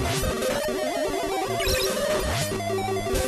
Let's go.